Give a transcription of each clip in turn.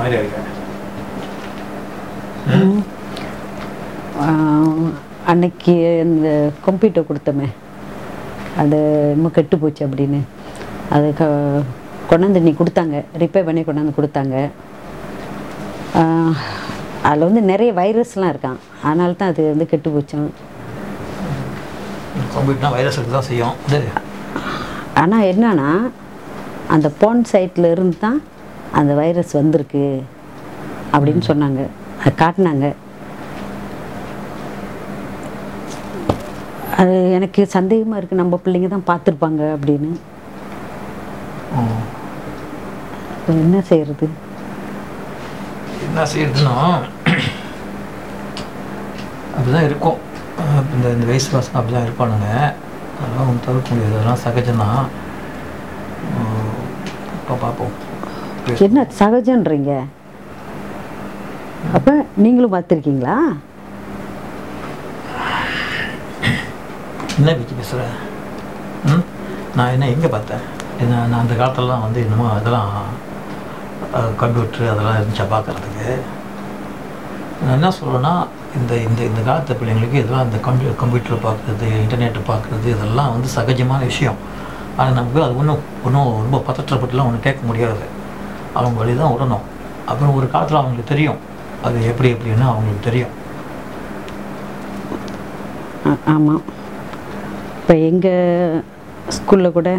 மாதிரி அன்னைக்கு இந்த கம்ப்யூட்டர் கொடுத்தோமே. அது இன்னும் கெட்டு போச்சு அப்படின்னு. அது க கொண்டாந்து நீ கொடுத்தாங்க. ரிப்பேர் பண்ணி கொண்டாந்து கொடுத்தாங்க. அதில் வந்து நிறைய வைரஸ்லாம் இருக்கான். அதனால தான் அது வந்து கெட்டு போச்சான் கம்ப்யூட்டர்னா வைரஸ் தான் செய்யும். ஆனால் என்னன்னா அந்த போன் சைட்டில் இருந்து தான் அந்த வைரஸ் வந்திருக்கு அப்படின்னு சொன்னாங்க. அது காட்டினாங்க. அது எனக்கு சந்தேகமாக இருக்குது நம்ம பிள்ளைங்க தான் பார்த்துருப்பாங்க அப்படின்னு. என்ன செய்கிறது என்ன செய்யறதுன்னா அப்படிதான் இருக்கும். இந்த இந்த வயசு பசங்க அப்படிதான் இருப்பானுங்க. அதெல்லாம் தவிர்க்க முடியாது. அதெல்லாம் சகஜம்தான். இப்போ பார்ப்போம். என்ன சகஜன்றீங்க? அப்போ நீங்களும் பார்த்துருக்கீங்களா? என்ன பற்றி பேசுகிற ம்? நான் என்ன எங்கே பார்த்தேன்? என்ன நான் அந்த காலத்துலலாம் வந்து என்னமோ அதெல்லாம் கம்ப்யூட்ரு அதெல்லாம் இருந்துச்சா பார்க்குறதுக்கு. நான் என்ன சொல்கிறேன்னா இந்த இந்த இந்த காலத்து பிள்ளைங்களுக்கு இதெல்லாம் இந்த கம்ப்யூ கம்ப்யூட்டர் பார்க்குறது இன்டர்நெட் பார்க்குறது இதெல்லாம் வந்து சகஜமான விஷயம். ஆனால் நமக்கு அது ஒன்றும் ஒன்றும் ரொம்ப பதற்றப்பட்டுலாம் ஒன்றும் கேட்க முடியாது. அவங்க வழி தான் விடணும் அப்புறம் ஒரு காலத்தில் அவங்களுக்கு தெரியும். அது எப்படி எப்படின்னு அவங்களுக்கு தெரியும். ஆமாம் இப்போ எங்கள் ஸ்கூலில் கூட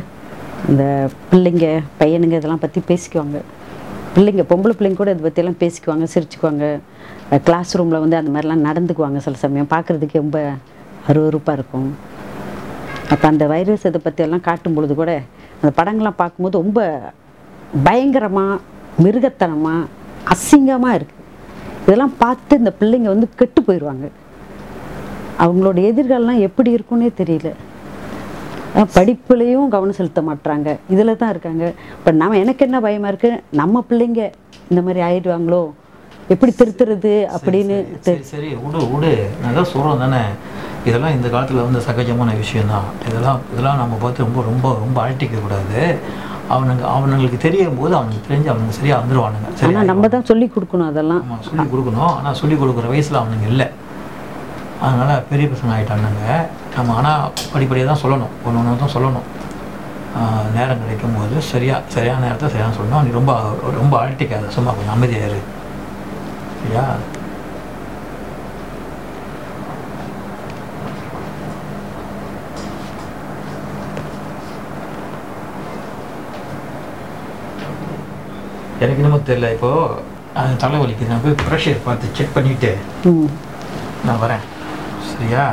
இந்த பிள்ளைங்க பையனுங்க இதெல்லாம் பற்றி பேசிக்குவாங்க. பிள்ளைங்க பொம்பளை பிள்ளைங்க கூட இதை பற்றியெல்லாம் பேசிக்குவாங்க சிரிச்சுக்குவாங்க. கிளாஸ் ரூமில் வந்து அந்த மாதிரிலாம் நடந்துக்குவாங்க சில சமயம். பார்க்குறதுக்கு ரொம்ப அருவருப்பாக இருக்கும். அப்போ அந்த வைரஸ் இதை பற்றியெல்லாம் காட்டும் பொழுது கூட அந்த படங்கள்லாம் பார்க்கும்போது ரொம்ப பயங்கரமாக மிருகத்தனமாக அசிங்கமாக இருக்குது இதெல்லாம் பார்த்து இந்த பிள்ளைங்க வந்து கெட்டு போயிடுவாங்க அவங்களோட எதிர்காலம் எப்படி இருக்குன்னே தெரியல. படிப்புலேயும் கவனம் செலுத்த மாட்றாங்க. இதில் தான் இருக்காங்க. இப்போ நம்ம எனக்கு என்ன பயமாக இருக்குது நம்ம பிள்ளைங்க இந்த மாதிரி ஆயிடுவாங்களோ? எப்படி திருத்துறது அப்படின்னு சரி சரி விடு விடு நான் தான் சொல்கிறோம் தானே. இதெல்லாம் இந்த காலத்தில் வந்து சகஜமான விஷயம்தான். இதெல்லாம் இதெல்லாம் நம்ம பார்த்து ரொம்ப ரொம்ப ரொம்ப அழட்டிக்க கூடாது. அவனுங்க அவனுங்களுக்கு தெரியும் போது அவனுக்கு தெரிஞ்சு அவனுங்க சரியாக வந்துடுவானுங்க சரி நம்ம தான் சொல்லி கொடுக்கணும் அதெல்லாம். ஆமாம் சொல்லி கொடுக்கணும். ஆனால் சொல்லி கொடுக்குற வயசில் அவனுங்க இல்லை. அதனால் பெரிய பசங்க ஆகிட்டானுங்க நம்ம ஆனால் படிப்படியாக தான் சொல்லணும். ஒன்று ஒன்று தான் சொல்லணும். நேரம் கிடைக்கும் போது சரியாக சரியான நேரத்தை சரியான சொல்லணும். நீ ரொம்ப ரொம்ப அழட்டிக்காத சும்மா கொஞ்சம் அமைதியாக இரு. சரியா? எனக்கு என்னமோ தெரியல இப்போ அது தலைவலிக்கு நான் போய் ப்ரெஷர் பார்த்து செக் பண்ணிவிட்டு நான் வரேன். சரியா?